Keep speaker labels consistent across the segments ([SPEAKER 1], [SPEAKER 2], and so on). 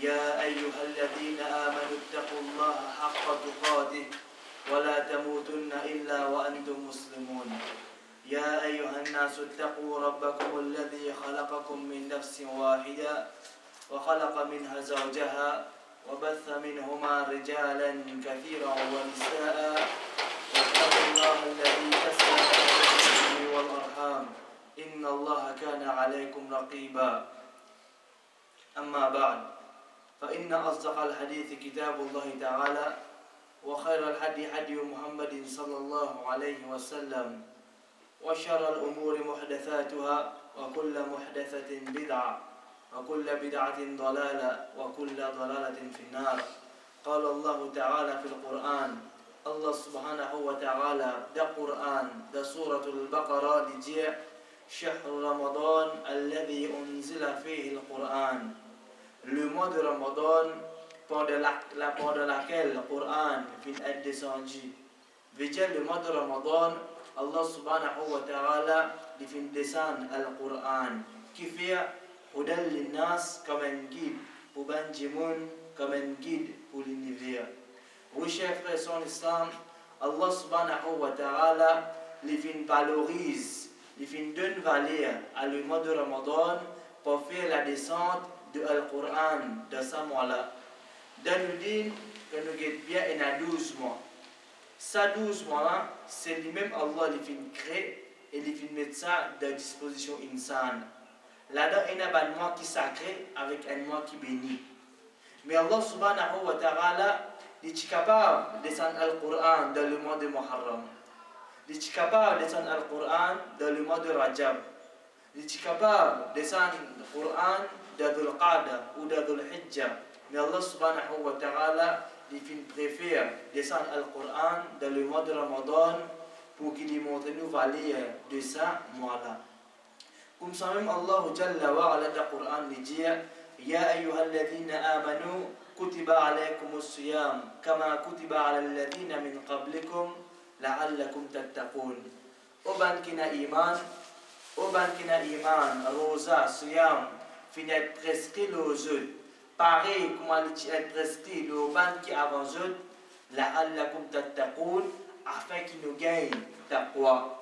[SPEAKER 1] يا أيها الذين آمنوا اتقوا الله حق تقاته ولا تموتن إلا وأنتم مسلمون. يا أيها الناس اتقوا ربكم الذي خلقكم من نفس واحدة وخلق منها زوجها وبث منهما رجالا كثيرا ونساء. واتقوا الله الذي به والأرحام. إن الله كان عليكم رقيبا. أما بعد. فإن أصدق الحديث كتاب الله تعالى وخير الحدي حدي محمد صلى الله عليه وسلم وشر الأمور محدثاتها وكل محدثة بدعة وكل بدعة ضلالة وكل ضلالة في النار. قال الله تعالى في القرآن الله سبحانه وتعالى ده قرآن ده سورة البقرة دي شهر رمضان الذي أنزل فيه القرآن. Le mois de Ramadan pendant, la, la, pendant laquelle le Coran être descendu. Veut dire le mois de Ramadan, Allah subhanahu wa ta'ala vient descendre le Coran qui fait Hudal Linnas comme un guide pour Benjamin, comme un guide pour l'univers. Oui, chers frères son islam, Allah subhanahu wa ta'ala vient valorise, vient donne valeur à le mois de Ramadan pour faire la descente de Al-Quran de ce mois-là. Dans nous dit que nous avons bien en 12 mois. Ça 12 mois-là, c'est lui-même Allah qui fait créer et qui fait mettre ça à disposition insane. Là-dedans, il y a un mois qui sacré avec un mois qui bénit. Mais Allah subhanahu wa ta'ala, il est capable de descendre Al-Quran dans le mois de Muharram. Il est capable de descendre Al-Quran dans le mois de Rajab. Il est capable de descendre Al-Quran de Dhul Qada ou de Dhul Hijjah. Mais Allah subhanahu wa ta'ala, préfère descendre le Coran dans le mois de Ramadan pour qu'il lui montre nous valeur de ça mois-là. Comme ça même Allah Jalla wa ala dans le Coran il dit Ya ayyuha alladhina amanu kutiba alaykum as-siyam kama kutiba ala alladhina min qablikum la'allakum tattaqun. Oban kina iman, oban kina iman, roza, siyam, fin être prescrit le autres. Pareil comme est prescrit le ban qui avant eux, la allakum tattaqun, afin qu'il nous gagne taqwa.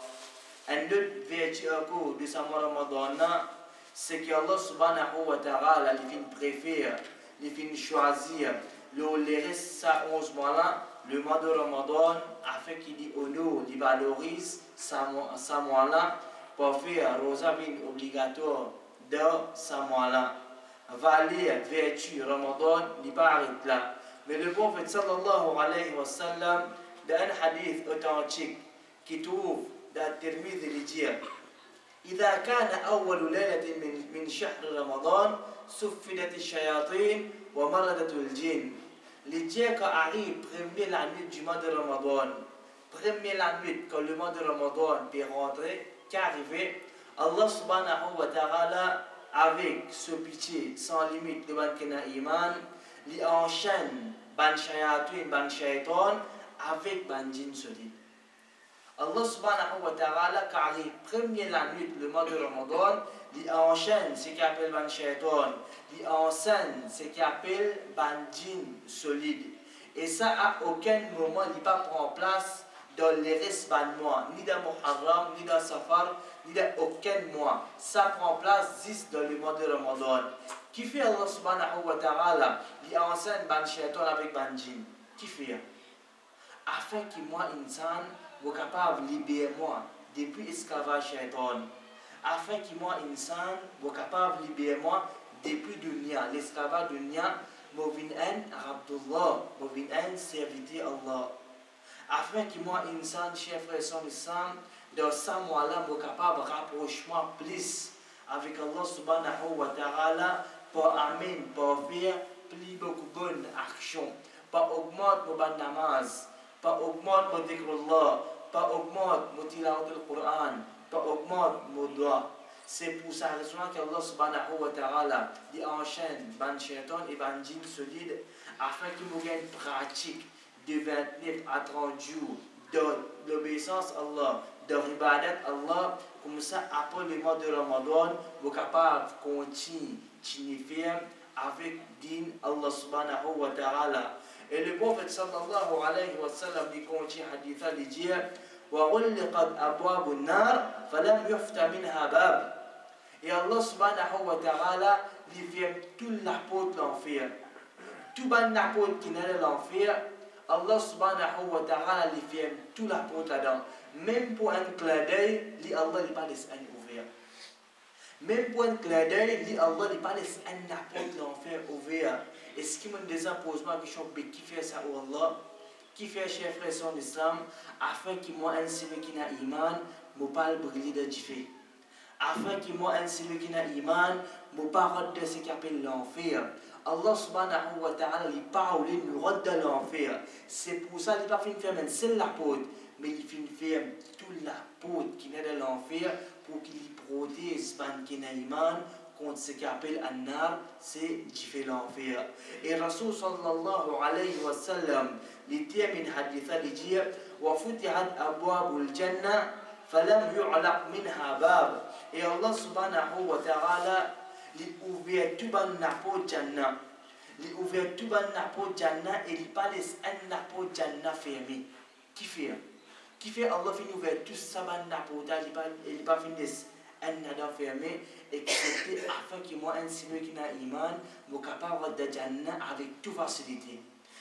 [SPEAKER 1] Un autre vertu de mois Ramadan, c'est que Allah subhanahu wa ta'ala, il fin préfère, il fin choisir, le les reste ça 11 mois là, le mois de Ramadan, afin qu'il y honore, il valorise ce mois là, pour faire rosa obligatoire de ce mois-là. Valeur, vertu, Ramadan, là. Mais le prophète sallallahu alayhi wa sallam, dans un hadith authentique qui trouve dans Tirmidhi, il dit إذا كان أول ليلة من من شهر رمضان سفدت الشياطين ومردت الجن لديه arrive premier la nuit du mois de Ramadan premier la nuit quand le mois de Ramadan est rentré qu'arrivé Allah subhanahu wa ta'ala avec ce pitié sans limite de ban kena iman li enchaîne ban shayatin ban shaitan avec ban jin Allah subhanahu wa ta'ala car les premiers la nuit le mois de Ramadan li enchaîne ce qui appelle ban shaitan li enchaîne ce qui appelle ban jin solide. Et ça à aucun moment il pas prend place dans les restes ban ni dans Muharram ni dans Safar ni dans aucun mois. Ça prend place juste dans le mois de Ramadan. Qui fait Allah subhanahu wa ta'ala? Il enseigne ban shaitan avec ban. Qui fait? Afin que moi, insan, vous capable de libérer moi depuis esclavage shaitan. Afin que moi, insan, vous capable de libérer moi depuis dunya, l'esclavage dunya, venez un Abdullah, venez un serviteur Allah. Afin que moi, insan, chef frère, son islam, dans ce mois-là, suis capable de rapprochement plus avec Allah subhanahu wa ta'ala. Pour amener, pour faire plus beaucoup bonnes actions, pas augmente mon namaz, pas augmente mon dhikrullah, pas augmente mon tilawat al-Qur'an, pas augmente mon doigt. C'est pour ça raison qu'Allah subhanahu wa ta'ala enchaîne ban shaitan et ban solide afin qu'il nous gagne pratique de 29 à 30 jours d'obéissance à Allah, de ribadat Allah, comme ça après le mois de Ramadan, vous capable de continuer avec din Allah subhanahu wa ta'ala. Et le prophète sallallahu alayhi wa sallam dit continue hadith il dit وغلقت أبواب النار فلم يفتح منها باب et Allah subhanahu wa ta'ala lui ferme toute la porte de l'enfer. Tout ban la porte qui n'est l'enfer, Allah subhanahu wa ta'ala lui ferme toute la là-dedans. Même pour un clin d'œil, Allah ne pas laisser un ouvert. Même pour un clin d'œil, Allah ne pas laisser un de l'enfer ouvert. Et ce qui me pose ma question, qui fait ça au Allah Qui fait chef frère son islam afin qu'il m'a un qui n'a iman, me parle briller de fait afin que moi, un celui qui n'a iman, me parle de ce qu'il appelle l'enfer. Allah subhanahu wa ta'ala lui parle, nous de l'enfer. C'est pour ça qu'il n'a pas fait une seule la porte, mais il fait faire toute la porte qui n'est de l'enfer pour qu'il protège ce qui n'a iman contre ce qu'il appelle un c'est qui fait l'enfer. Et Rasul sallallahu alayhi wa sallam, il dit min hadith, il dit, وفتحت أبواب الجنة فلم يعلق منها باب et Allah subhanahu wa ta'ala li ouvert tout ban napo janna li ouvert tout ban napo janna et il pas laisse un napo janna fermé qui fait qui fait Allah finit ouvert tout ça ban napo il pas il pas fini un nada fermé c'était afin que moi un signe qui n'a iman mo capable de janna avec toute facilité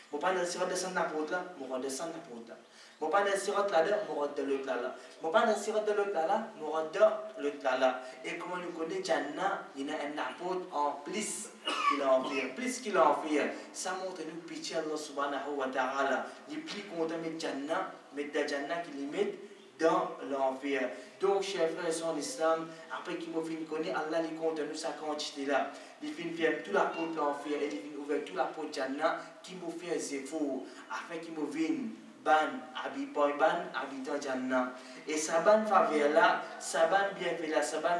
[SPEAKER 1] mo pas descendre de napo là mo descendre napo là mo pas de sirat mo de l'autre là-là. Mo pas de sirat de l'autre là-là, mo de l'autre là-là. Et comment nous connaît Jannah, il a un apôtre en plus qu'il a envers, plus qu'il a envers. Ça montre nous pitié Allah subhanahu wa ta'ala. Il met Jannah, de Jannah qui lui met dans l'enfer. Donc, chers frères son islam, après qu'il m'a fini connaître, Allah lui compte nous sa quantité là. Il finit faire tout la porte l'enfer et il finit ouvrir tout la porte Jannah qui m'a fait zéro afin qu'il m'a vienne ban abi boy ban habitant janna et saban favela saban bien fait la saban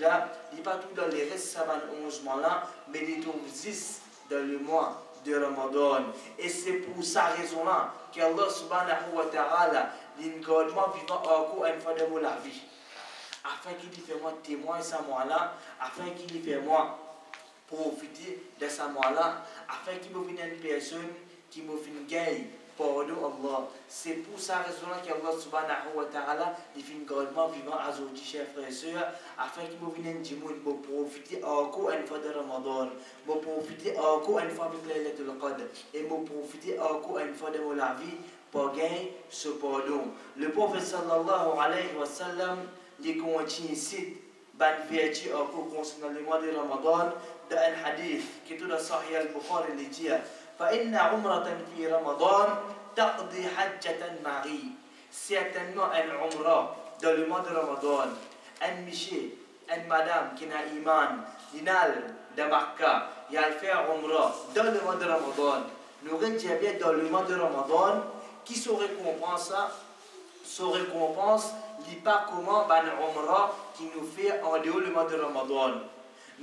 [SPEAKER 1] là il pas tout dans les restes saban 11 mois là mais il trouve 10 dans le mois de Ramadan. Et c'est pour sa raison là qu'Allah subhanahu wa ta'ala l'engagement vivant encore une fois de la vie. Afin qu'il fait moi témoin ce mois-là, afin qu'il fait moi profiter de ce mois-là, afin qu'il me vienne une personne qui me vienne gagner pardon Allah. C'est pour ça raison qu'Allah subhanahu wa ta'ala il fait grandement vivant à nos chers frères et sœurs afin qu'ils viennent du monde pour profiter encore une fois de Ramadan, pour profiter encore une fois avec Laylatul Qadr et pour profiter encore une fois de la vie pour gagner ce pardon. Le prophète sallallahu alayhi wa sallam il continue ici ban vertu encore concernant le mois de Ramadan d'un hadith qui est dans Sahih al-Bukhari dit فإن عمرة في رمضان taqdi hajjatan mari. Certainement un umrah dans le mois de Ramadan. Un miché, un madame qui n'a iman, dinal de Makkah, il a fait un umrah dans le mois de Ramadan. Nous bien dans le mois de Ramadan, qui se récompense ça se récompense, n'est pas comment ben umrah qui nous fait en dehors le mois de Ramadan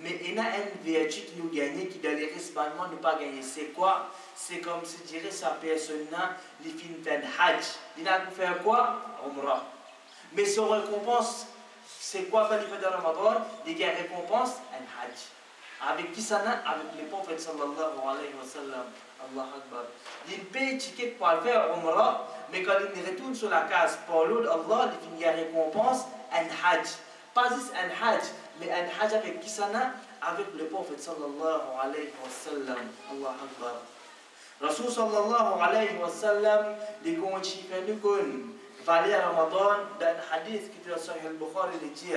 [SPEAKER 1] mais il y a une vertu qui nous gagne, qui dans les respectements ne pas gagner. C'est quoi? C'est comme si je dirais sa personne-là, il fait un hajj. Il a faire quoi? Umrah. Mais son récompense, c'est quoi quand il fait de Ramadan? Il a récompense un hajj. Avec qui ça Avec le prophète sallallahu alayhi wa sallam. Allah Akbar. Il paye ticket pour faire Umrah, mais quand il retourne sur la case pour l'autre, Allah, il a récompense un hajj. Pas juste un hajj, mais un hajj avec ça Avec le prophète sallallahu alayhi wa sallam. Allah Akbar. Rasul sallallahu alayhi wa sallam, les nous qu'on valait Ramadan dans un hadith qui est dans Sahih al-Bukhari, il dit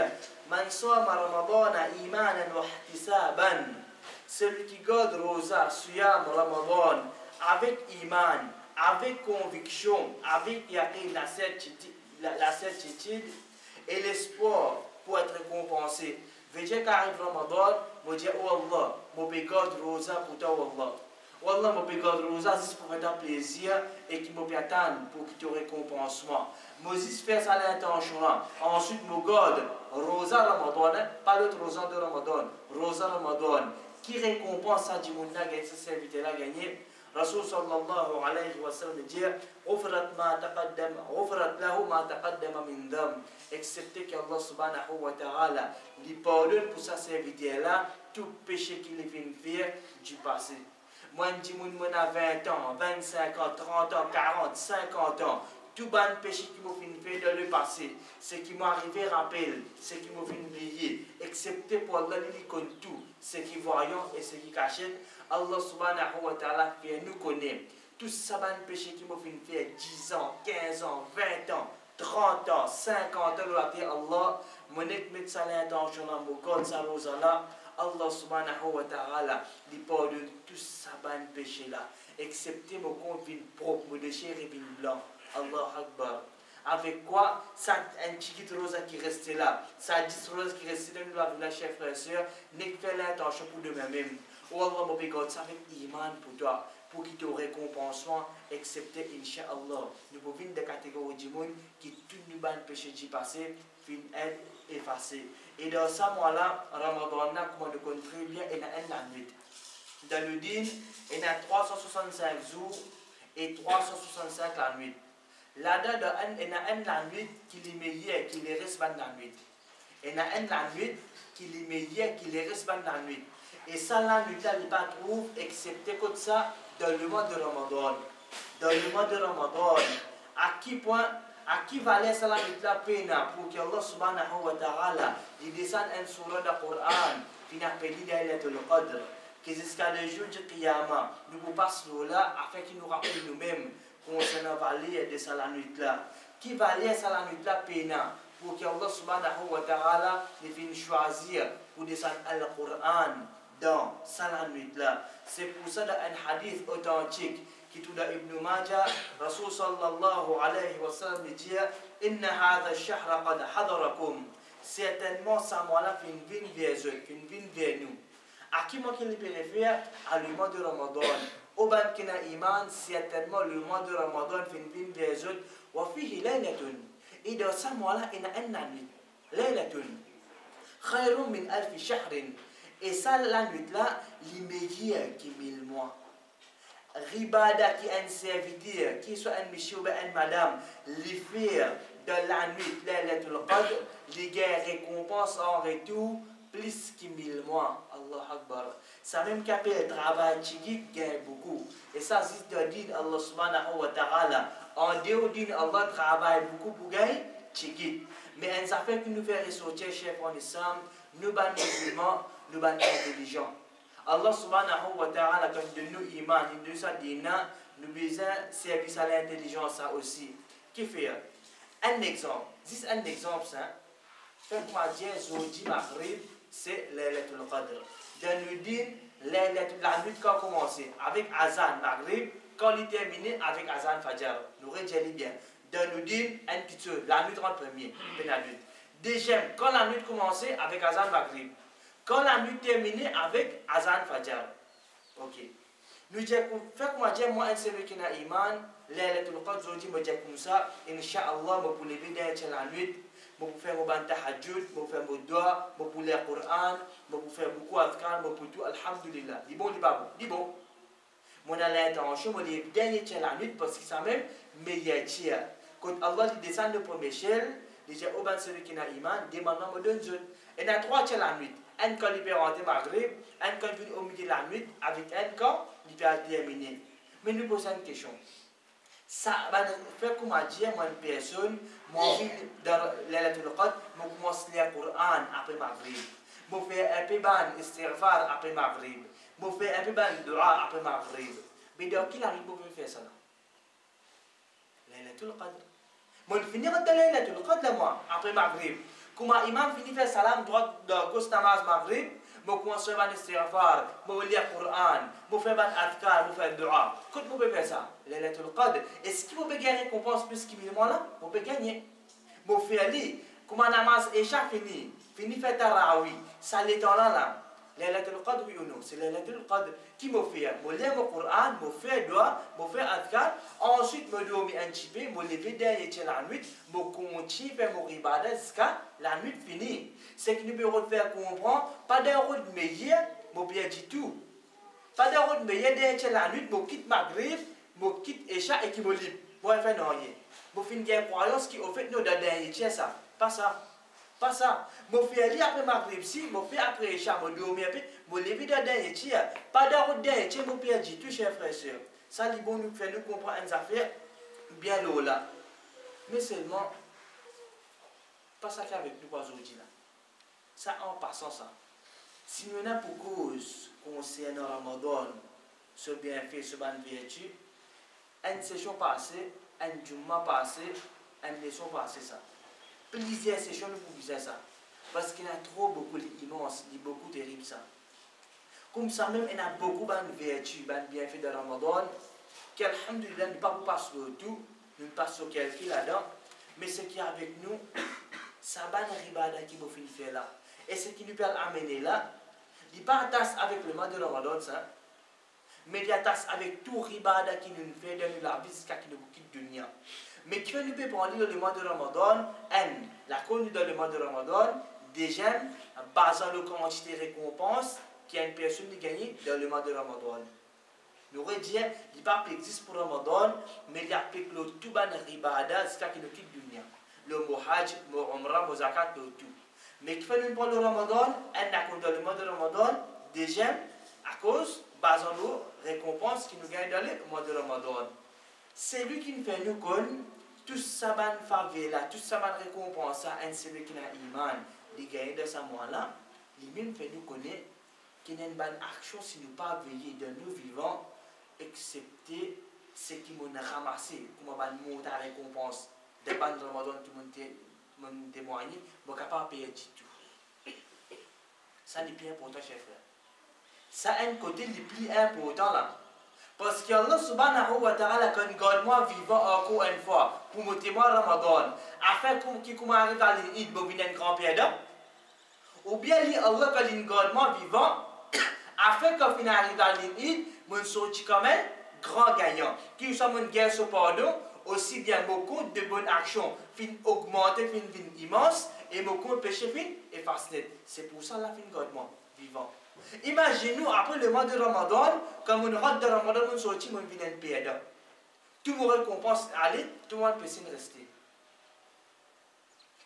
[SPEAKER 1] Man soma Ramadan imanan wa ihtisaban. Celui qui garde rosa, suyam Ramadan avec iman, avec conviction, avec la certitude, la certitude et l'espoir pour être récompensé. Veja qu'arrive Ramadan, me dire, oh Allah, mon pégode rosa pour toi, oh Allah. Oh Allah m'a payé rosa, c'est pour faire plaisir et qui m'a attendre pour qu'il te récompense. Moses fait ça l'intention Ensuite, mon God, rosa Ramadan, pas l'autre rosa de Ramadan, rosa Ramadan, qui récompense ça du monde ce serviteur là gagné. Rasul sallallahu alayhi wa sallam dire Excepté qu'Allah subhanahu wa ta'ala lui pardonne pour sa serviteur-là tout péché qu'il vient faire du passé. Moi, je dis, moi, à 20 ans, 25 ans, 30 ans, 40, 50 ans, tout bon péché qui m'a fait dans le passé, ce qui m'est arrivé rappelle, ce qui m'a fait oublier, excepté pour Allah, il compte tout, ce qui voyant et ce qui cachette, Allah subhanahu wa ta'ala fait nous connaître. Tout ça, bon péché qui m'a fait 10 ans, 15 ans, 20 ans, 30 ans, 50 ans, Allah, mon met l'intention dans code, ça là. Allah subhanahu wa ta'ala lui pardonne tout sa ban péché là, excepté mon compte vin propre, mon déchet et vin blanc. Allah Akbar. Avec quoi? Ça, un petit rose qui restait là, ça 10 rose qui restait là, nous la chef frère et soeur, n'est que l'intention pour demain même. Oh Allah, ça avec iman toi, pour qu'il te récompense, excepté, Inch'Allah. Nous pouvons des catégories du monde qui tout nous ban péché du passé, fin être effacé. Et dans ce mois-là, Ramadan, comme connaît très bien, il y a un nuit. Dans le din, il y a 365 jours et 365 la nuit. Là-dedans, il y a un la nuit qui est meilleur, qui est reste la nuit. Il y a un la nuit qui est meilleur, qui est reste la nuit. Et ça, la il ne pas trouve, excepté comme ça, dans le mois de Ramadan. Dans le mois de Ramadan, à qui point equivalent salam itla pena pour que Allah subhanahu wa ta'ala il descende un surah du Coran qui appelle Laylatul Qadr que jusqu'à le jour du Qiyamah nous vous passons là afin qu'il nous rappelle nous-mêmes concernant valer de cette nuit là qui valait cette nuit là pena pour que Allah subhanahu wa ta'ala nous vienne choisir pour descendre le Coran dans cette nuit là c'est pour ça dans un hadith authentique كتب ابن ماجه رسول صلى الله عليه وسلم dit إن هذا الشهر قد حضركم certainement ça mois-là fin vin vers eux fin vin vers nous à qui moi qui le préfère à le mois de Ramadan au ban qui n'a iman certainement le mois de Ramadan fin vin vers eux وفيه ليلة et dans ce mois-là il y a une nuit ليلة خير من ألف شهر et ça la nuit là l'immédiat qui mille mois ribada qui est un serviteur, qui soit un monsieur ou une madame, les faire de la nuit, l'Ailatul Qadr, les gains récompense en retour plus que mille mois. Allah Akbar. Ça même qu'appelle travail qui gagne beaucoup. Et ça, c'est de dire Allah subhanahu wa ta'ala. En dehors d'une Allah travaille beaucoup pour gagner chigit. Mais un affaire qui nous fait ressortir, chef en islam, nous, musulmans, nous, ban intelligents. Allah subhanahu wa ta'ala, quand il nous iman, il nous a dit, nous besoin service à l'intelligence aussi. Qui fait Un? Exemple. C'est un exemple, ça. Faites-moi dire, Zodi Maghrib, c'est l'Ailatul Qadr. Dans le din, la nuit a commencé avec Azan Maghrib, quand il terminé avec Azan Fajr. Nous réjouissons bien. Dans le din, un petit peu, la nuit en premier, la nuit. Deuxième, quand la nuit commençait avec Azan Maghrib. Quand la nuit terminée avec Azan Fajar. Ok. Nous disons, faites moi dire, moi, un celui qui n'a iman, Laylatul Qadr, je dis, moi, comme ça, Inch'Allah, moi, pour les vidéos de la nuit, moi, pour faire mon tahajjud, moi, pour faire mon doigt, moi, pour lire le Coran, moi, pour faire beaucoup d'adkar, moi, pour tout, Alhamdulillah. Dis bon, dis pas bon, dis bon. Moi, dans l'intention, moi, les derniers de la nuit, parce que ça même, meilleur tiers. Quand Allah descend de première échelle, déjà, au ban celui qui n'a iman, demande, moi, donne. Et dans trois tiers la nuit un quand il peut rentrer Maghrib, un quand vient au milieu de la nuit, avec un quand il peut terminer. Mais nous posons une question. Ça va faire comment dire, moi, une personne, moi, dans l'Alatul Qad, moi, commence à lire le Coran après Maghrib. Moi, fais un peu ban istighfar après Maghrib. Moi, fais un peu ban dua après Maghrib. Mais donc, qui arrive pour faire ça? L'Alatul Qadr. Moi, je finis de l'Alatul Qadr, moi, après Maghrib. Kuma imam fini faire salam droit de gauche namaz maghrib, mo commence faire istighfar, mo lire Coran, mo faire ban adkar, mo faire dua. Quand pouvez faire ça, Lailatul Qadr, est-ce vous pouvez gagner récompense plus qu'il là? Vous pouvez gagner. Mo faire li, kuma namaz isha fini, fini faire tarawih, temps là là. C'est qui. Je lis le Coran, je fais doigt, je fais. Ensuite, je dormir un petit peu, je lever derrière la nuit, je continue mon jusqu'à la nuit finie. C'est que nous faire comprendre, pas de route je bien du tout. Pas route derrière la nuit, je quitte Maghrib, je quitte Isha et qui me libre. Je fais. Je une croyance qui, fait, ça. Pas ça. Pas ça. Je fais aller après Maghrib, si, je fais après Isha, je dormir après, je lever derrière ça. Pas de route je bien du tout, c'est bon, nous comprendre une affaire bien. Mais seulement, pas ça qu'avec nous aujourd'hui là. Ça en passant ça. Si nous avons pour cause concernant Ramadan, ce bienfait, ce bonne une session passée, un jumma passé, une leçon passée ça. Plusieurs sessions nous pouvons ça. Parce qu'il y a trop beaucoup d'immenses, beaucoup terrible ça. Comme ça même, il y a beaucoup de vertus, de bienfaits de Ramadan, qui, alhamdulillah, ne pas passer au tout, nous passons quelqu'un là-dedans, mais ce qui est avec nous, ça va ribada qui vous faire là. Et ce qui nous peut amener là, il partage avec le mois de Ramadan, mais il tasse avec tout ribada qui nous fait de la vie qui nous quitte dunya. Mais qui nous peut prendre le mois de Ramadan, un, la connu dans le mois de Ramadan, déjà, basant le quantité de récompense qui a une personne qui gagne dans le mois de Ramadan. Nous redisons, il n'y a pas existe pour Ramadan, mais il y a pas le tout ban ribada jusqu'à qui nous quitte dunya. Le muhaj, le umrah, le zakat, le tout. Mais qui fait nous prendre le Ramadan, un a dans le mois de Ramadan, déjà, à cause, basant nos récompenses qui nous gagnent dans le mois de Ramadan. C'est lui qui nous fait nous connaître tout ça ban favela, tout ça ban récompense, un celui qui a iman, il gagne dans ce mois-là, il même fait nous connaître qu'il y a une bonne action si nous pas veiller de nous vivants, excepté ce qui m'a ramassé, comme on monte à récompense. Dépend de Ramadan, tout le monde témoigne, je ne pas payer du tout. Ça, c'est le plus important, chef frère. Ça un côté le plus important là. Parce que Allah subhanahu wa ta'ala, quand God moi vivant encore une fois, pour me témoigner Ramadan, afin qu'il comme arrive à l'île, un grand père Ou bien Allah, quand il God moi vivant, afin finisse arrive à l'île, mon sorti comme un grand gagnant. Qui soit une guerre sur pardon, aussi bien beaucoup de bonnes actions, fin augmenter, fin, fin immense, et beaucoup de péchés fin effacer. C'est pour ça la fin God moi vivant. Imaginez-nous, après le mois de Ramadan, comme une route de Ramadan, on sortit, on vient un Tout le monde récompense aller, tout peut s'y rester.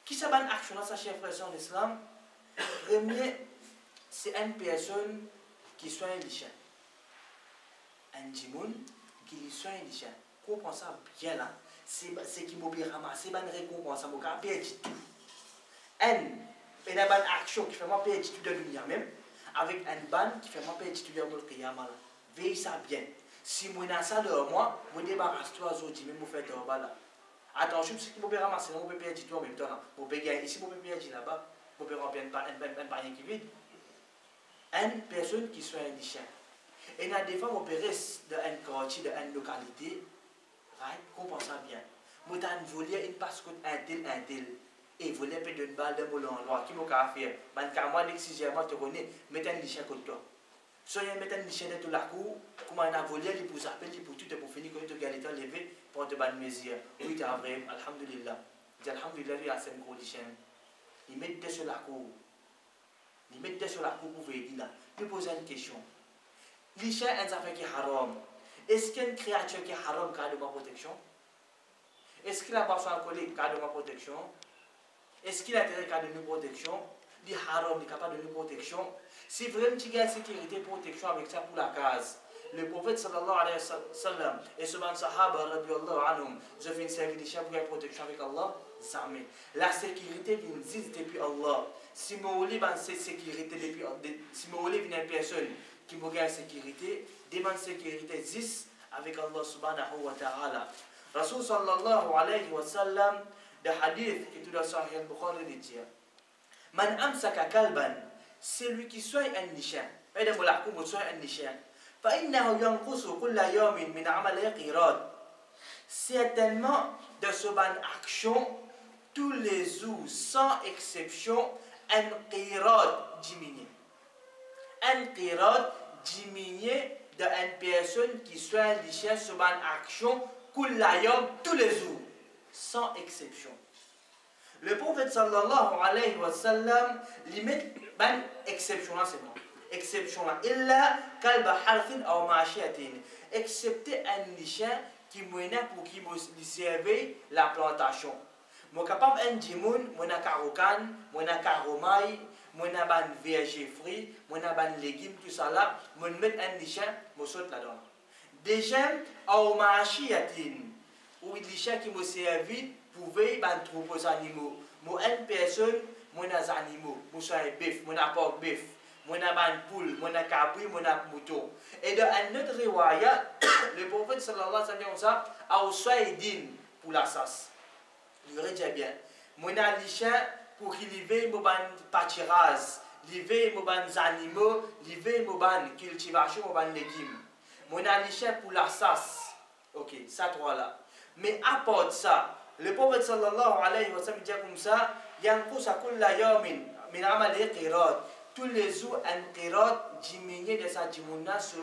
[SPEAKER 1] Qui s'abat action dans sa chère frère en islam? Premier, c'est une personne qui soigne les chiens. Un djimoun qui soigne les chiens. Comprends ça bien là. C'est ce qui m'a c'est une récompense, ça m'a perdu tout. Un, une action qui fait moi perdre tout de lumière même avec un ban qui fait m'appeler titulaire de Kiyama. Veille ça bien. Si moi n'a ça de moi, je débarrasse toi mais de là. Attention, ce qui me ramasser, je peux perdre tout en même temps. Je peux gagner ici, je peux perdre là-bas. Je peux remplir un panier qui vide. Une personne qui soit chien. Et des fois, dans une quartier, dans une localité, right? bien. Je t'en voulais une passe un tel, un tel et de balle de moulin noir qui man car moi te connais un lichet contre toi soyez mettez un lichet de tout la cour comment on a volé les pour appeler pour tout tu gagnes temps levé pour te ban mesure oui tu as vrai alhamdulillah. Dis alhamdulillah il y a cinq gros lichet ils mettent sur la cour. Ils mettent sur la cour pour venir là. Puis poser une question. Lichet un affaire qui est haram. Est-ce qu'il y a une créature qui est haram cas de ma protection? Est-ce qu'il a pas son collègue cas de ma protection? Est-ce qu'il a intérêt cas de nous protection? Dit haram, il capable de nous protection. Si vraiment tu as sécurité, protection avec ça pour la case. Le prophète sallallahu alayhi wa sallam et ce ban sahaba radiallahu anhum, je fais une service pour une protection avec Allah, jamais. La sécurité vient depuis Allah. Si je voulez cette sécurité depuis si je voulais une personne qui me gagne sécurité, demande sécurité existe avec Allah subhanahu wa ta'ala. Rasul sallallahu alayhi wa sallam de hadith qui est dans Sahih al-Bukhari dit Man amsaka kalban, celui qui soigne un chien. Et de la comme soigne un chien. فإنه ينقص كل يوم من عمل قيرات. Certainement de ce ban action tous les jours sans exception un qirat diminue. un qirat diminué d'une personne qui soit lichée sur une action tous les jours, sans exception. Le prophète sallallahu alayhi wa sallam limite une exception là c'est bon. Exception là. Illa kalba harfin ou machiatin. Excepté un lichin qui pour qui servait la plantation. Moi capable un dimoun, moi na karokan, moi na karomai, moi na ban verger fruits, moi na ban légumes tout ça là, moi mettre un moi saute là-dedans. Déjà au machiatin. Ou lichin qui me servi pouvait ban trouver animaux. Moi une personne, moi na animaux, moi soit un bœuf, moi na porc bœuf. Moi ban poule, moi na cabri, moi na mouton. Et dans un autre riwaya, le prophète sallallahu alayhi wa sallam a au pour la sas. Il aurait bien. Mon alisha pour qu'il mon pâturage, liver mon animaux, liver mon cultivation, mon légumes. Mon alisha pour la sas. Ok, ça trois là. Mais apporte ça. Le prophète sallallahu alayhi wa sallam dit comme ça, yankusa kulla yawmin min amali qirat. Tous les jours, un qirat diminue de sa dimuna sur,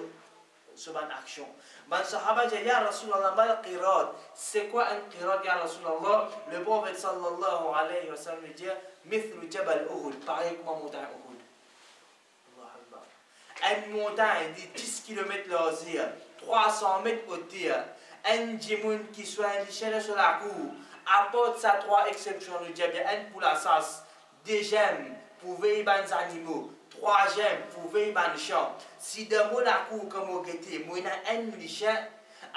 [SPEAKER 1] sur une action. Man sahaba dit Ya Rasulallah, mal qirat. C'est quoi un qirat, Ya Rasulallah Le prophète sallallahu alayhi wa sallam dit Mithlu Jabal Uhud, pareil comme la montagne Uhud. Une montagne de 10 km l'osier, 300 mètres au tir. Un djimoun qui soit un sur la cour, apporte sa trois exceptions de diable. Un pour la sas, deux gemmes pour veiller les animaux, troisième pour veiller les champs. Si de mon cour comme au guetté, moi un lichel,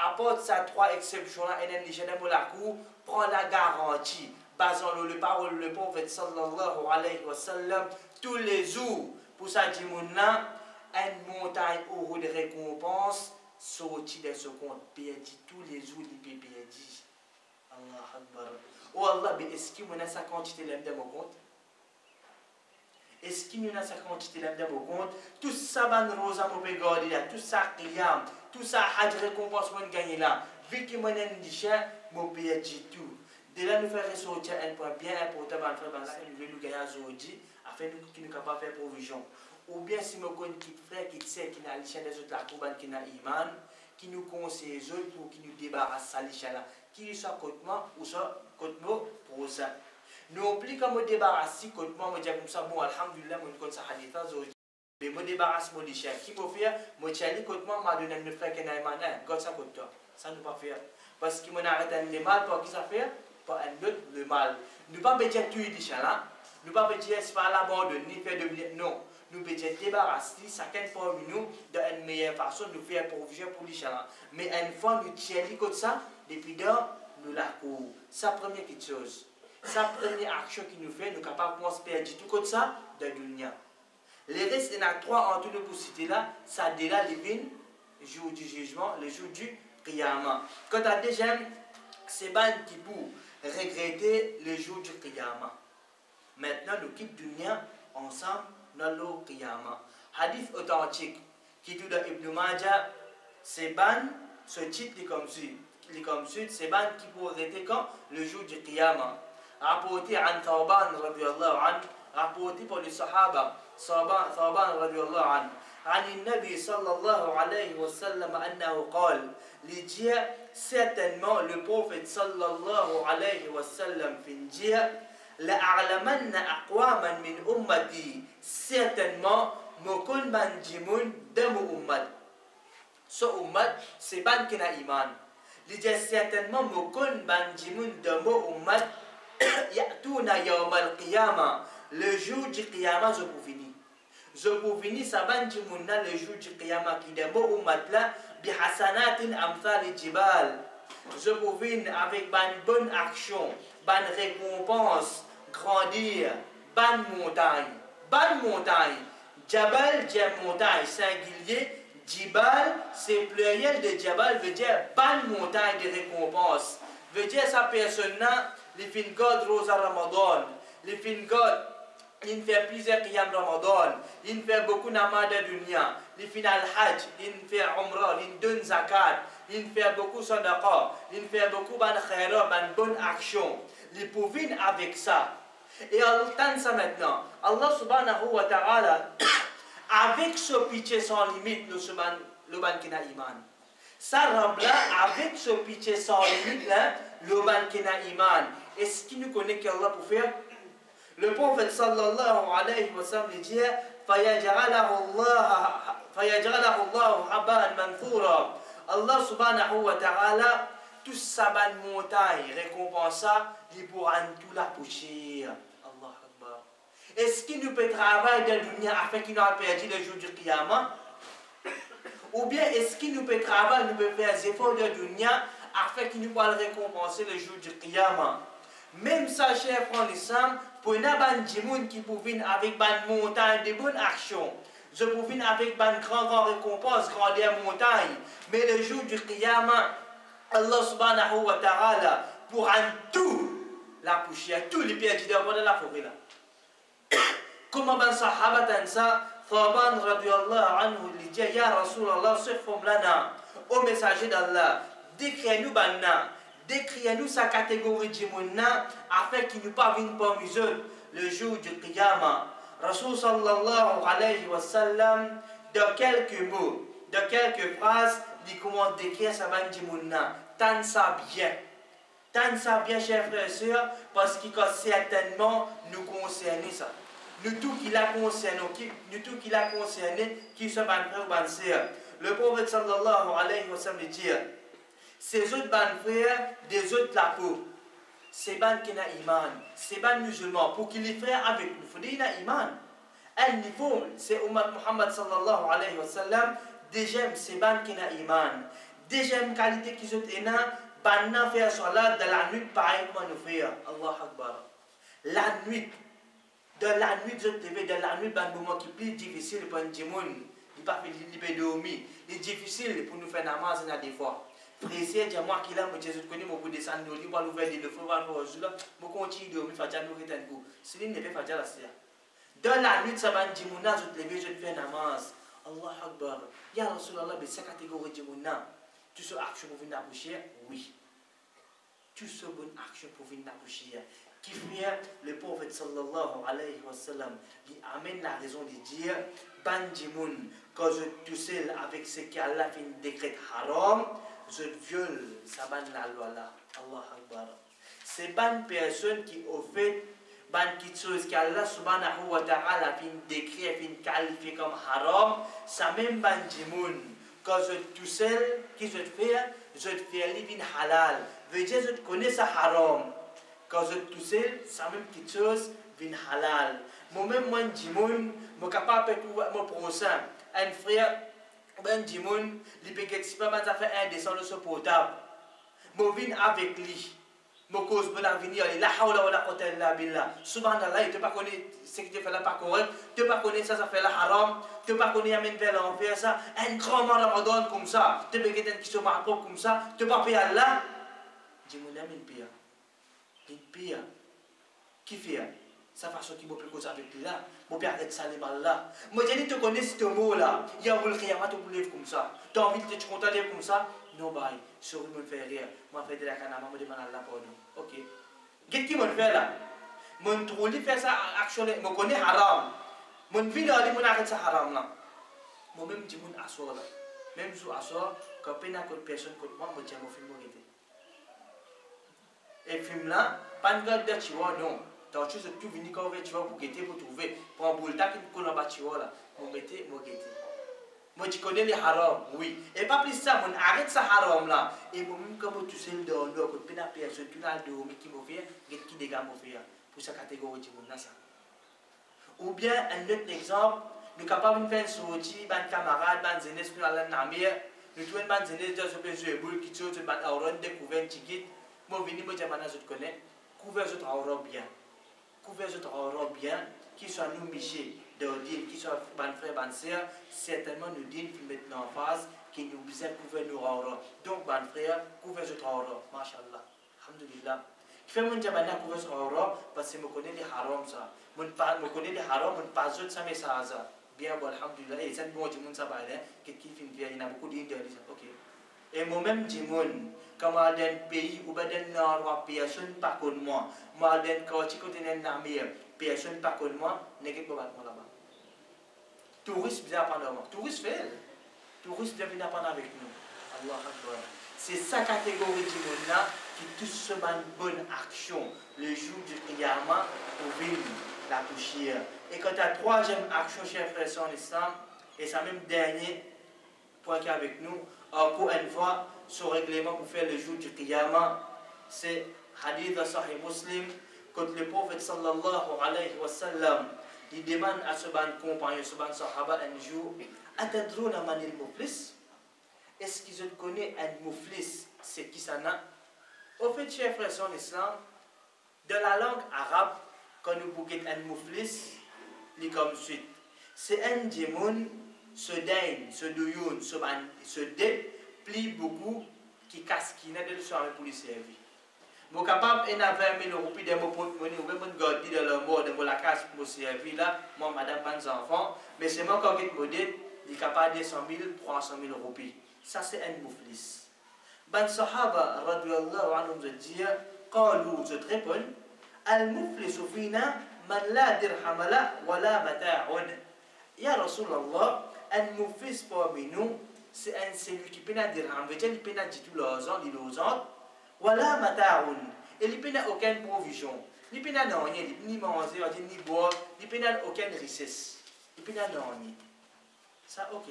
[SPEAKER 1] apporte sa trois exceptions là, un lichel de mon cour, prend la garantie. Basant le parole le prophète sallallahu alayhi wa sallam, tous les jours, pour sa djimoun là, une montagne au de récompense de ce compte perdu tous les jours il peut perdu. Allah Akbar. Oh Allah mais est-ce qu'il y a sa quantité dans mon compte? Est-ce qu'il y a sa quantité dans mon compte? Tout ça ban rosa mo peut garder là. Tout ça qiyam. Tout ça hajj récompense mon gagner là. Vu que mon cher mo perdu tout. De là nous faire ressortir un point bien important dans le frère nous veut nous gagner aujourd'hui afin que nous capable faire provision ou bien si je connais qui frère qui sait qui n'a l'ichan des autres la couban qui n'a iman qui nous conseille les autres pour qui nous débarrasse ça l'ichan là. Qui soit contre moi ou soit contre moi pour ça nous oublions comme débarrasse contre moi me dire comme ça bon alhamdulillah moi connais ça hadith mais me débarrasse moi l'ichan qui me fait moi tiens contre moi m'a donné un frère qui n'a iman. Hein God ça contre toi. Ça ne pas faire. Parce qu'il m'a arrêté le mal pour qui ça fait? Pour un autre le mal. Nous pas me dire tuer l'ichan là. Nous pas me dire c'est pas l'abandon ni faire de non nous pouvons débarrasser chacun parmi nous d'une meilleure façon, nous faire provision pour les gens. Mais une fois nous tiens comme ça, depuis là, nous la courons. La première chose. La première action qui nous fait, nous sommes capables de perdre tout comme ça de l'union. Les restes, il y a trois en tout pour citer là, ça les le jour du jugement, le jour du Qiyamah. Quand à deuxième, c'est ban qui pour regretter le jour du Qiyamah. Maintenant, nous quittons l'union ensemble dans le Qiyamah. Hadith authentique qui dit dans Ibn Majah, c'est ban, ce titre est comme suit. Il comme suit, c'est ban qui pourrait être quand Le jour du Qiyamah. Rapporté an Thawban radiallahu an, rapporté par les Sahaba, Thawban radiallahu an. عن النبي صلى الله عليه وسلم أنه قال لجيء certainement le prophète صلى الله عليه وسلم في الجيء لأعلمن أقواما من أمتي. سيتن ما مكل من جمون دم أمت سو أمت سيبان كنا إيمان لجا ما مكل من جمون دم أمت يأتون يوم القيامة le قيامة du قيامة زبوفيني زبوفيني سبان جمونا le jour قيامة كي دم أمت لا بحسنات أمثال جبال الجبال زبوفين avec ban bonne action ban récompense. Grandir, ban montagne. Ban montagne. Jabal, c'est montagne, singulier. Jibal, c'est pluriel de Jabal, veut dire ban montagne de récompense. Veut dire sa personne-là, les fin God Rosa Ramadan, les fin God, il fait plusieurs qiyam Ramadan, il fait beaucoup namaz de dunya, il fait al-hajj, il fait umrah, il donne zakat, il fait beaucoup sadaqa, il fait beaucoup ban khaira, ban bonne action. Il pouvine avec ça. Et Altansa maintenant, Allah subhanahu wa ta'ala, avec ce pitié sans limite, le suman, le ban kina iman. Ça remplit avec ce pitié sans limite, hein, le ban kina iman. Est-ce qu'il ne connaît qu'Allah pour faire? Le prophète sallallahu alayhi wa sallam dit Allah subhanahu wa ta'ala, tout sa bonne montagne récompensa, il pourra tout la poussière est-ce qu'il nous peut travailler dans dunya afin qu'il nous a perdu le jour du qiyamah? Ou bien est-ce qu'il nous peut travailler nous peut faire des efforts de afin qu'il nous puisse récompenser le jour du qiyamah? Même ça cher frère l'islam pour une ban qui pour venir avec ban montagne de bonnes actions je pour venir avec ban grand grand récompense grandeur montagne. Mais le jour du qiyamah Allah subhanahu wa ta'ala pour un tout la poussière tous les pieds de la forêt là comment ban sahaba ça Thaban radiallahu anhu dit Ya Rasulallah, ce forme là au messager d'Allah, décris-nous banna décriez-nous sa catégorie d'Imouna afin qu'il ne pas vienne parmi eux le jour du Qiyamah. Rasul sallallahu alayhi wa sallam, de quelques mots, de quelques phrases, il commence à décrire sa bande d'Imouna. Tant ça bien. Ça bien, chers frères et sœurs, parce qu'il certainement nous concerner ça. Nous tout qui l'a concerné, nous tout qui l'a concerné, qui se ban frère ou ban Le prophète sallallahu alayhi wa sallam dit, ces autres frères, des autres la peau. C'est ban qui n'a iman. C'est ban musulman. Pour qu'il est frère avec nous, faut dire iman. Un niveau, c'est Umar Muhammad sallallahu alayhi wa sallam. Deuxième, c'est ban qui n'a iman. Deuxième qualité qui est n'a fait salat de la nuit pareil comme nous faire. Allah Akbar. La nuit. De la nuit, je te de la nuit, ban moment qui plus difficile pour un djimoun. Il pas fait, il dormir. Il est difficile pour nous faire namaz des fois. Frère, dia moi qui là, moi Jésus connais mon bout de nous pas l'ouvrir de feu, va voir là, moi continue de faire nous coup. Si ne fait pas la sia. Dans la nuit, ça va dire mon âge, je te je te fais namaz. Allah Akbar. Ya Rasulallah, mais cette catégorie de mon tu sais action pour venir accoucher Oui. Tu sais bonne action pour venir accoucher. Qui fait le prophète sallallahu alayhi wa sallam, il amène la raison de dire, ban jimoun, quand je tout seul avec ce qu'Allah fait décret haram, je viole ban la loi là. Allah Akbar. C'est ban personne qui ont fait ban qui chose qu'Allah subhanahu wa ta'ala fin décrit, fin qualifié comme haram, ça même ban jimoun. Quand je tout seul, qui je fais, je fais livin halal. Connais ça haram. Je tout seul, ça même quelque chose, vin halal. Moi-même, moi, jimoun, je capable de mon prochain. Un frère, ben dimoun li get sipa ban fait un descend ce portable mo vin avec lui mo cause bon la wala illa billah. Subhanallah tu pas connais ce que tu fais là pas tu pas connais ça ça fait haram. Tu pas connais amène vers l'enfer ça un grand ramadan comme ça tu peux get qui se comme ça tu pas payer Allah il pire. Qui fait? Sa façon qui peut causer avec lui là. Mon père les mal là. Moi j'ai dit tu connais ce mot là. Il y a un khiyama tu bouleves comme ça. Tu as envie de te contenter comme ça? Non bye. Sur me fait rire. Moi fait de la canama me demande Allah pour nous ok. Qu'est-ce qui me fait là? Mon trouve faire ça actuellement me connais haram. Mon vie là mon arrête ça haram là. Moi même dis mon là. Même sous assoir quand personne que moi me tiens mon film et film là pas de tu vois non. Tu sais tout venir quand tu vas pour pour trouver. Pour un boule qui nous connaît là. Guetter mon guetter. Moi tu connais les haram oui. Et pas plus ça mon arrête ça haram là. Et moi même comme tu sais le que pena personne tu n'as de qui me fait me fait pour sa catégorie de mon ça. Ou bien un autre exemple nous capable de faire sortir ban camarade ban jeunesse nous aller namir nous trouvons ban jeunesse de que boule qui tu ban auron découvert ticket moi venir moi jamana te connais couvert je te bien couvert votre aura bien, qui soit nous michés de dire, qui soit ban frère, ban sœur, certainement nous dit qui mettent en face, qui nous besoin couvrir nos aura. Donc, ban frère, couvert votre aura, mashallah. Alhamdulillah. Fait mon jabana couvert son aura, parce que je connais les haram ça. Je connais les haram, je pas autre ça, mais ça, ça. Bien, bon, alhamdulillah. Et ça, bon, je m'en sais pas, qui fait vie, il y a beaucoup d'idées, ok. Et moi-même, je m'en kama den pays ou den nord personne pas comme moi moi den quand tu côté den namir personne pas comme moi n'est pas battre là-bas Touristes viennent apprendre. Touristes fait. Touristes viennent apprendre avec nous. Allah Akbar. C'est sa catégorie de monde là qui tous se une bonne action le jour du Qiyamah pour vivre la couchière. Et quand la troisième action, chers frères en islam, et ça même dernier point qui est avec nous, encore une fois, ce règlement pour faire le jour du Qiyamah, c'est hadith Sahih Muslim, quand le prophète sallallahu alayhi wa sallam, il demande à ce ban compagnon, ce ban sahaba un jour, Atadruna manil muflis? Est-ce qu'ils connaissent un muflis? C'est qui ça Au fait, chers frères en islam, de la langue arabe, quand nous bouquons un muflis, il comme suite. C'est un démon, se daigne, se douyoun, se, se déplie beaucoup, qui casse, qui n'a de soirée pour lui servir. Vous capable de 20 000 roupies de mon porte-monnaie, ou même de de leur mort, de la casse pour servir là, moi, madame, pas enfants, mais c'est moi quand je modèle, il est capable de 100 000, 300 000 roupies. Ça, c'est un muflis. Ben Sahaba, radiallahu anhum, je dis, قالوا, je te réponds, المفلس فينا من لا درهم له ولا متاع يا رسول الله المفلس parmi nous c'est un celui qui peut dirham veut dire il peut dire tout l'argent il l'argent ولا متاع et il peut aucune provision il peut non rien ni manger ni boire il peut aucune richesse il peut non rien ça ok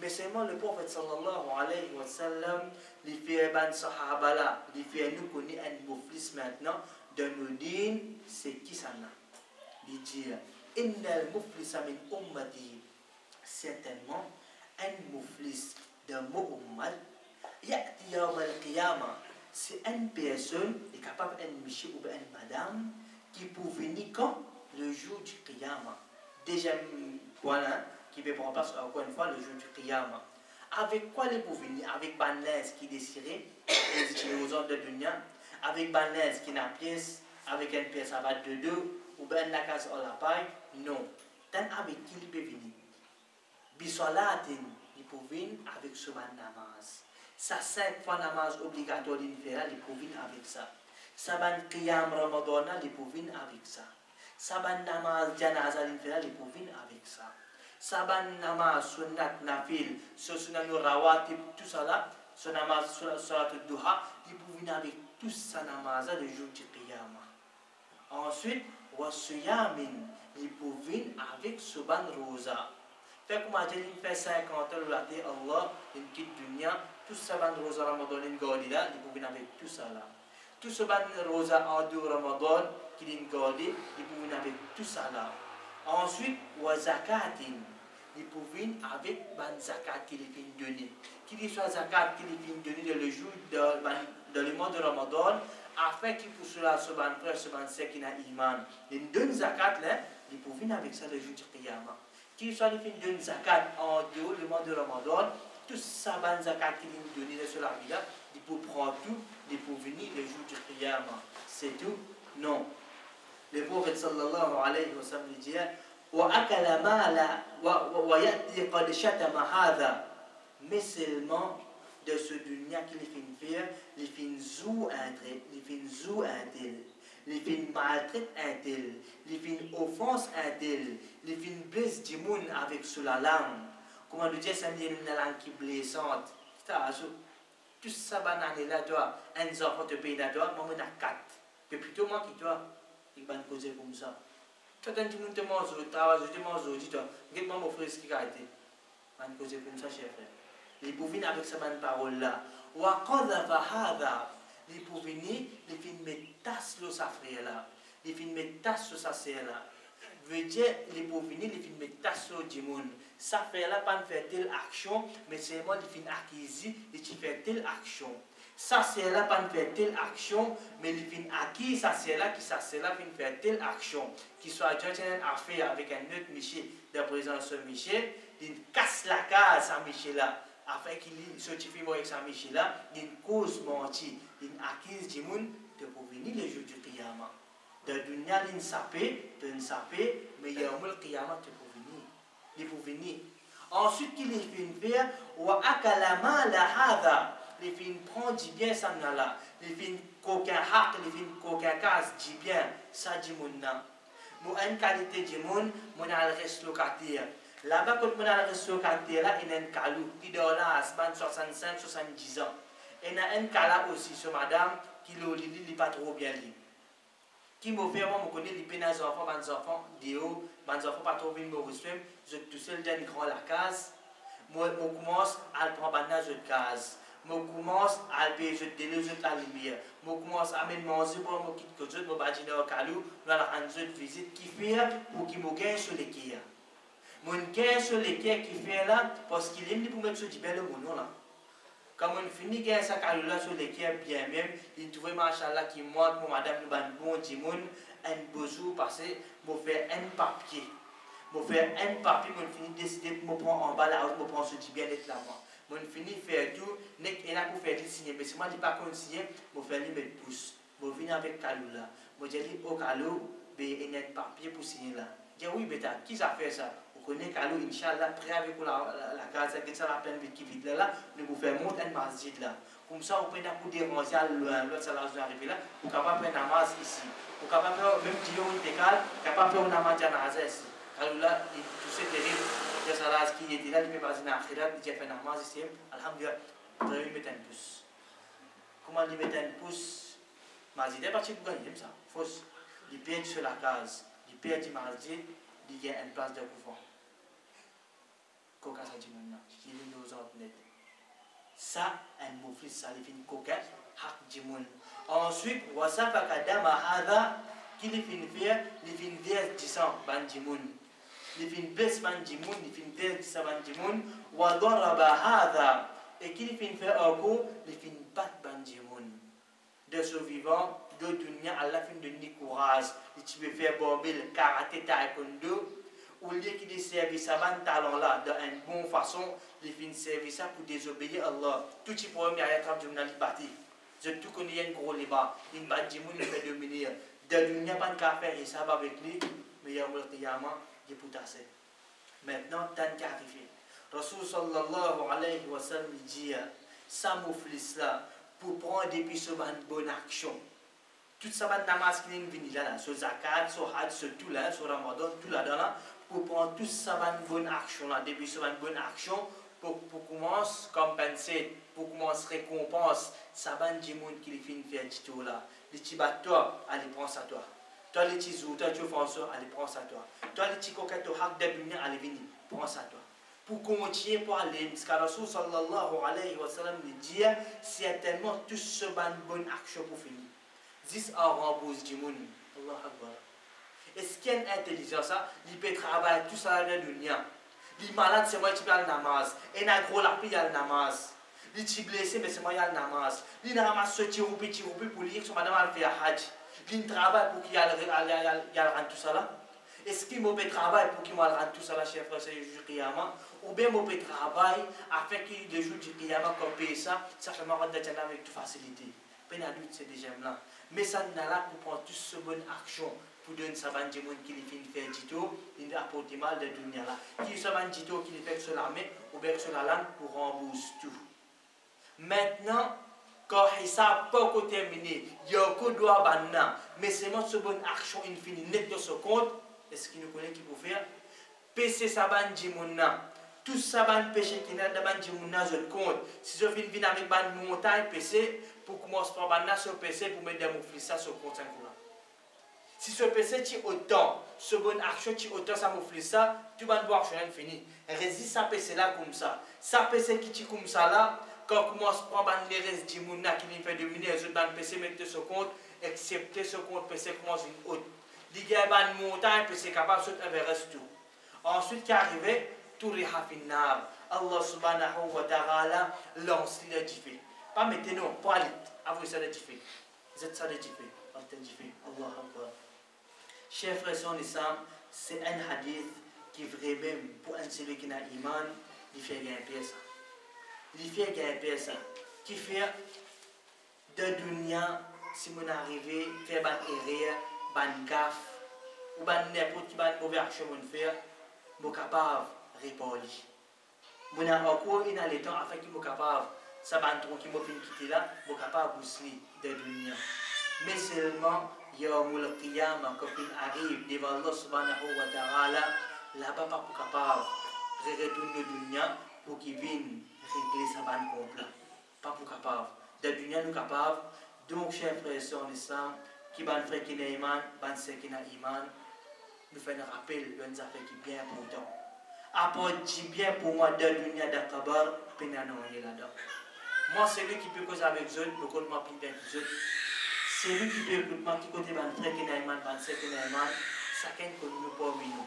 [SPEAKER 1] mais seulement le prophète sallallahu alayhi wa sallam il fait ban sahaba là il fait nous connaît un muflis maintenant de nous dire c'est qui ça n'a. Il dit Innal muflisa min ummati. Certainement, un mon ummat, ya'ti yawm al-qiyamah. C'est une personne, est capable, un monsieur ou une madame, qui peut venir quand Le jour du qiyamah. Deuxième point, qui veut prendre place encore une fois le jour du qiyamah. Avec quoi les pour venir? Avec banlès qui désirait, les aux ordres de dunya, avec banlès qui n'a pièce, avec une pièce à battre de deux, ou bien la case à la paille, non. Tant avec qui il peut venir? Bisolatin, il peut venir avec ce namaz. Ça cinq fois namaz obligatoire il peut venir avec ça. Saban qiyam ramadan, il peut venir avec ça. Saban namaz janaza il peut venir avec ça. Saban namaz sunnat nafil, ce sunnat rawatib, tout ça là, ce namaz surat duha, il peut venir avec tout ça namaz le jour du qiyamah. Ensuite, wasuyamin, il peut venir avec ce ban rosa. Fait que moi, j'ai fait 50 ans, là, Allah, une quitte dunya, tout ça ban rosa ramadan, une là, il peut venir avec tout ça là. Tout ce ban rosa en deux ramadan, qui est une gadi, il peut venir avec tout ça là. Ensuite, wazakatin, il peut venir avec ban zakat qu'il est donné. Qu'il dit soit zakat qu'il est donné dans le jour de, le mois de Ramadan, afin qu'il puisse cela se ban frère, se ban qui n'a iman. Les deux zakat là, il peut venir avec ça le jour du Qiyamah Qu'il soit les deux zakat en dehors du mois de Ramadan, tout ça ban zakat qu'il est donné sur la vie là, il peut prendre tout, il peut venir le jour du Qiyamah. C'est tout Non. Le prophète sallallahu alayhi wa sallam dit وأكل مال ويأتي قد شتم هذا mais seulement de ce dunya qu'il fait faire, il fait zou un tel, il fait zou un tel, il fait maltraite un tel, il fait offense un tel, il fait blesse du monde avec sur la langue. Comment nous dire ça me une langue qui blessante? Tout ça banane là toi, un enfant te paye là toi, moi on a quatre. Mais plutôt moi qui toi, il va causer comme ça. Toi tu nous te manges, tu te manges, tu te manges, regarde-moi mon frère ce qui a été. Il va causer comme ça, frère les pouvines avec cette parole là wa les pouvines les fin metas lo sa frère là. Les fin metas lo sa sœur là. Veut dire les pouvines les fin metas lo ça fait là pas faire telle action mais c'est moi les fin c'est là pas faire telle action mais les fin c'est là fin Michel de présence Michel il casse la case à Michel là. Afin qu'il avec sa Michel là, d'une cause du monde, de venir le jour du d'une sapé, d'une sapé, mais il y a un Qiyamah de pour venir. Il pour venir. Ensuite, qu'il est fait faire, wa akalama la hada, fait prendre du bien là, il fait qu'aucun haq, qu'aucun casse du bien, ça qualité du monde, moi, a le reste locataire. Là-bas, quand on a reçu le là, il y a un calou, qui doit là, 65, 70 ans. Et a un cas aussi sur madame, qui lit pas trop bien. Li. Qui m'a fait, moi, je connais les pénales enfants, les enfants, des hauts, les enfants pas trop bien me. Je tout seul dans une grande la case. Moi, je commence à prendre une case. Je commence à payer je délai la lumière. Je commence à manger pour me quitter que je me dans le calou, dans la visite qui fait pour qu'il me sur les gagne sur les qui fait là, parce qu'il aime pour mettre sur du bel là. Quand on finit gagne sa calou là sur quais bien même, il trouve machallah qui montre pour madame le ban bon dimoun un besoin parce que je fais un papier. Je fais un papier, je finis décider pour me prendre en bas là, je me prends ce bien-être là-bas. Mon fini faire tout nek ena pour faire signer. Mais si moi dis pas qu'on signer mo faire lui mettre pouce mo venir avec calou là. Mo dit au calou be ena papier pour signer là. Dis oui bêta qui ça fait ça? Inchallah prêt avec la la case que ça la peine vite qui vite là faire un masjid là. Comme ça vous pouvez pour déranger loin l'autre là arriver là. Vous capable faire namaz ici. Capable même dire on faire namaz janaza ici. Là tout c'est terrible tidak di bebas na akhirat mas sim alhamdulillah tapi metan pus comment li metan pus mas dia parti bukan dia ça. Fausse. Li perd sur la case. Li perd di masjid di gain une place de couvent coca sa jimin na living those out net. Sa and sa ensuite wasafa kadama kili fin fiya ban jimun living bes ban jimun living there disa ban jimun wa daraba et kili fin ako bat ban de survivants de à la fin de Nikouraz, tu peux faire karaté taekwondo, au lieu qu'il ait servi sa ban talent là de une bonne façon il fin servi ça pour désobéir Allah. Tout ce problème il y a un journaliste bâti je tout connais un gros liba il ban jimon il fait dominer. De dunia pas de faire et ça va avec lui. Mais il y a un qiyamah députassé. Maintenant, tant qu'arrivé. Rasul sallallahu alayhi wa sallam dit ça mouflis là pour prendre depuis ce bonne action. Tout ça va namaz qui vient là, là, sur zakat, sur hajj, sur tout là, sur ramadan, tout là. dedans pour prendre ça une bonne action là, ce une bonne action pour, pour commencer compenser, pour commencer récompense, ça va du monde qui finit faire tout là. Les toi, allez prends ça toi. Toi les petits toi tu François, allez prends ça toi. Toi les petits coquettes, hak de allez venir, prends ça toi. Pour continuer pour aller, parce que Rasul sallallahu alayhi wa sallam dit, certainement tout ce bonne action pour finir. This a remboursé du monde. Allah Akbar. Est-ce a intelligence, ça? Il peut travailler tout ça dans la dunya. Il malade, c'est moi qui parle namaz. Et n'a gros la il y a le namaz. Il est blessé, mais c'est moi qui a le namaz. Il n'a pas ce roupi, petit roupi pour dire que son madame a fait hajj qu'il travaille pour qu'il y ait tout ça là Est-ce qu'il m'a travail pour qu'il ait tout ça là, chef frère, c'est le jour du Ou bien m'a travail afin qu'il le jour du Qiyamah, comme paye ça, ça fait marrer d'être avec toute facilité. Peine adulte, c'est déjà là. Mais ça n'a là pour prendre toute cette bonne action ça ban jimon qui fait faire dito il apporte mal de dunya là qui ça ban dito qui fait sur l'armée ou bien sur la langue pour rembourser tout maintenant quand hisab pas terminé, il y a que doit banna, mais c'est ce bonne action infinie net de ce compte, est-ce qu'il nous connaît qui peut faire? PC saban jimuna, tout saban péché qui n'a d'abord jimuna je compte. Si je viens avec ban montagne PC pour commencer par banna sur PC pour mettre des mouflis ça sur compte là. Si ce PC tu autant, ce bonne action tu autant ça mouflis ça, tu vas voir action fini. Résiste ça PC là comme ça. Ça PC qui comme ça là, quand commence à prendre les restes qui fait dominer les autres dans PC, mettre ce compte, excepté ce compte PC commence une. Il y a une montagne, PC capable de sauter vers tout. Ensuite, qui arrive, tout les. Allah subhanahu wa ta'ala lance le diffé. Pas maintenant, pas aller. Avant ça le diffé. Vous êtes ça le diffé. Allah Akbar. Chers frères et sœurs, c'est un hadith qui vraiment, pour un celui qui n'a iman, il fait gagner ça. Li fait gagner ça. Qui fait de dunia si mon arrivé faire ban erreur ban gaffe ou ban n'importe qui ban mauvais action mon faire mon capable répondre. Mon a encore in le temps afin qu'il mon capable ça ban trop qui m'a fait quitter là mon capable bousli de dunia mais seulement yawmul qiyamah il arrive devant Allah subhanahu wa ta'ala là-bas pas capable retourner dunya pour qu'il vienne régler sa bande complète. Pas pour capable. De dunya. Donc, chers frères et sœurs qui ban iman, qui iman, nous faisons un rappel qui bien bien pour moi, de dunya là-dedans. Moi, c'est lui qui peut causer avec eux, compte. C'est lui qui peut écouter qui côté ban frère qui n'a iman, ban frère qui n'a iman, chacun que nous pas nous.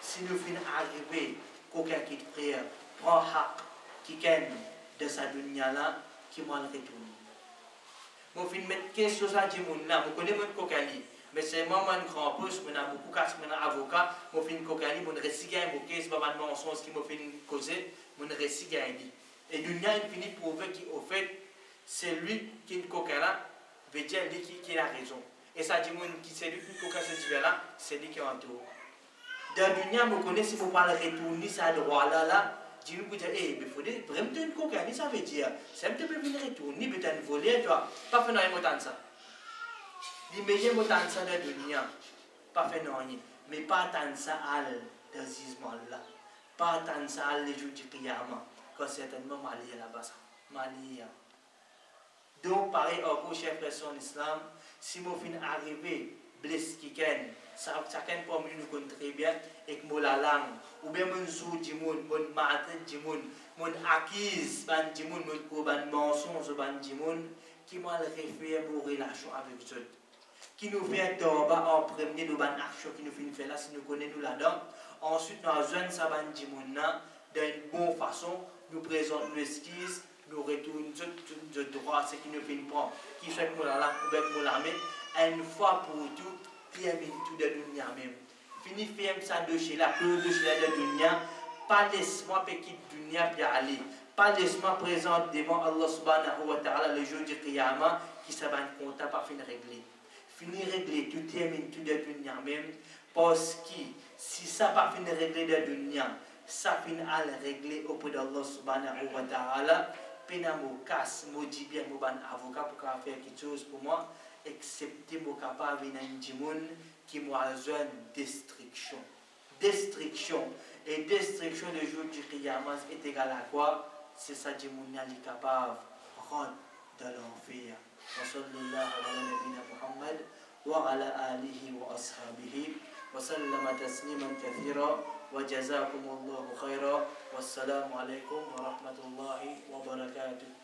[SPEAKER 1] Si nous finissons arriver, qu'aucun qui prière, prend haq, qui ken de sa dunya mon fin kokali, mon récit mon case, pas mal mensonge qui m'a fait causer, mon récit Et dunya, il finit pour prouver qu'au fait, c'est lui kokala, veut dire lui qui, qui a raison. Et ça dit, qui c'est lui qui kokala ce là, c'est lui qui est en tout. Dans dunya, je connais si vous parlez retourner ça droit là, là, Dieu vous dit, eh, mais faut vraiment une cocaïne, ça veut dire, c'est un petit peu venir retourner, peut être voler, toi, pas faire rien autant ça. Les meilleurs autant ça de dunya, pas faire rien, mais pas tant ça à le jugement là, pas tant ça à les du qiyamah, quand certainement Mali là-bas, Mali. Donc, pareil, au gros chef en islam, si mon fin arrivé, blessé qui chacun parmi nous connaît très bien et que la langue. Ou bien mon zou di mon matin di mon acquise ban di mon mon ko ban mensonge ban di mon qui m'a le réfère nos relations avec eux qui nous fait tomber en premier nous ban action qui nous fait faire là si nous connaissons nous là-dedans. Ensuite nous avons ça ban di mon d'une bonne façon nous présente nos esquisses nous retournons de droit ce qui nous fait prendre qui fait que nous la bien nous la une fois pour tout fiam tout de dunia même. Fini fiam ça de chez la plus de chez la dunia. Pas laisse-moi petit dunia puis aller. Pas laisse-moi présent devant Allah subhanahu wa ta'ala le jour du qiyamah qui ça va compte pas fin régler. Fini régler tout termine tout de dunia même. Parce que si ça pas fin régler de dunia, ça fin à régler auprès d'Allah subhanahu wa ta'ala Pena mo casse, mo dit bien mo ban avocat pour faire quelque chose pour moi excepté mon capable d'un qui m'a besoin destruction. Destruction. Et destruction le jour du Qiyamah est égal à quoi C'est ça que est capable de rendre de l'enfer. وصلى الله على نبينا محمد وعلى آله وأصحابه وسلم تسليما كثيرا وجزاكم الله خيرا. والسلام عليكم ورحمة الله وبركاته.